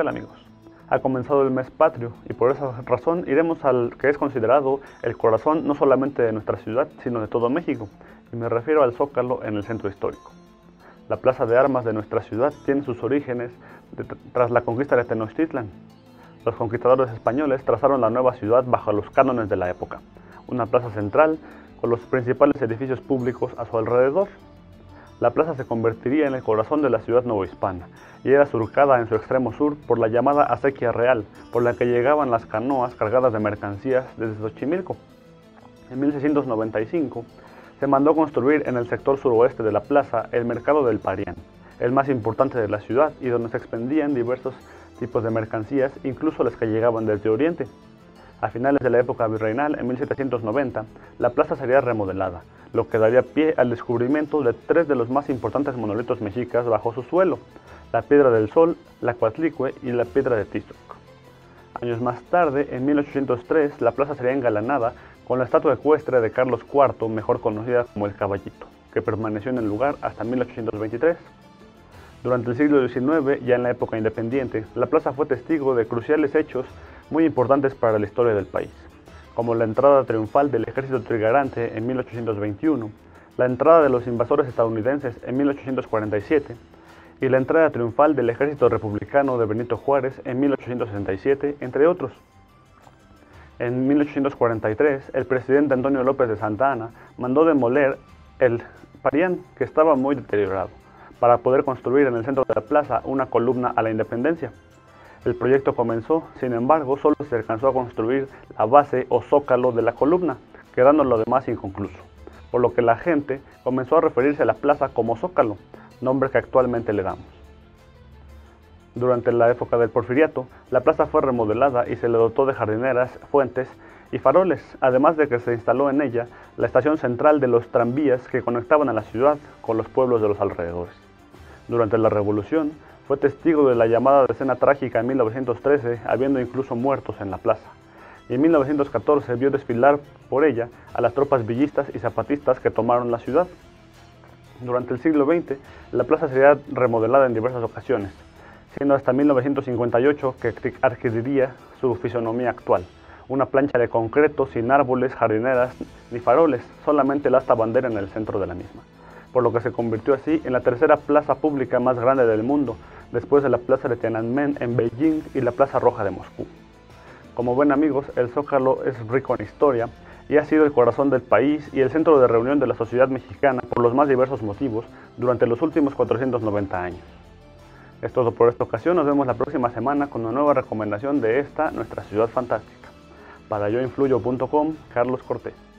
amigos? Ha comenzado el mes patrio y por esa razón iremos al que es considerado el corazón no solamente de nuestra ciudad, sino de todo México, y me refiero al Zócalo en el centro histórico. La plaza de armas de nuestra ciudad tiene sus orígenes tras la conquista de Tenochtitlan. Los conquistadores españoles trazaron la nueva ciudad bajo los cánones de la época, una plaza central con los principales edificios públicos a su alrededor, la plaza se convertiría en el corazón de la ciudad novohispana y era surcada en su extremo sur por la llamada acequia real, por la que llegaban las canoas cargadas de mercancías desde Xochimilco. En 1695 se mandó construir en el sector suroeste de la plaza el mercado del Parián, el más importante de la ciudad y donde se expendían diversos tipos de mercancías, incluso las que llegaban desde Oriente. A finales de la época virreinal, en 1790, la plaza sería remodelada, lo que daría pie al descubrimiento de tres de los más importantes monolitos mexicas bajo su suelo, la Piedra del Sol, la Coatlicue y la Piedra de Tizoc. Años más tarde, en 1803, la plaza sería engalanada con la estatua ecuestre de Carlos IV, mejor conocida como el Caballito, que permaneció en el lugar hasta 1823. Durante el siglo XIX, ya en la época independiente, la plaza fue testigo de cruciales hechos muy importantes para la historia del país, como la entrada triunfal del ejército trigarante en 1821, la entrada de los invasores estadounidenses en 1847 y la entrada triunfal del ejército republicano de Benito Juárez en 1867, entre otros. En 1843, el presidente Antonio López de Santa Ana mandó demoler el Parián, que estaba muy deteriorado, para poder construir en el centro de la plaza una columna a la independencia. El proyecto comenzó, sin embargo, solo se alcanzó a construir la base o zócalo de la columna, quedando lo demás inconcluso, por lo que la gente comenzó a referirse a la plaza como zócalo, nombre que actualmente le damos. Durante la época del porfiriato, la plaza fue remodelada y se le dotó de jardineras, fuentes y faroles, además de que se instaló en ella la estación central de los tranvías que conectaban a la ciudad con los pueblos de los alrededores. Durante la revolución, fue testigo de la llamada escena trágica en 1913, habiendo incluso muertos en la plaza. Y en 1914 vio desfilar por ella a las tropas villistas y zapatistas que tomaron la ciudad. Durante el siglo XX, la plaza sería remodelada en diversas ocasiones, siendo hasta 1958 que adquiriría su fisonomía actual, una plancha de concreto sin árboles, jardineras ni faroles, solamente el asta bandera en el centro de la misma por lo que se convirtió así en la tercera plaza pública más grande del mundo, después de la Plaza de Tiananmen en Beijing y la Plaza Roja de Moscú. Como ven amigos, el Zócalo es rico en historia y ha sido el corazón del país y el centro de reunión de la sociedad mexicana por los más diversos motivos durante los últimos 490 años. Es todo por esta ocasión, nos vemos la próxima semana con una nueva recomendación de esta, nuestra ciudad fantástica. Para yoinfluyo.com, Carlos Cortés.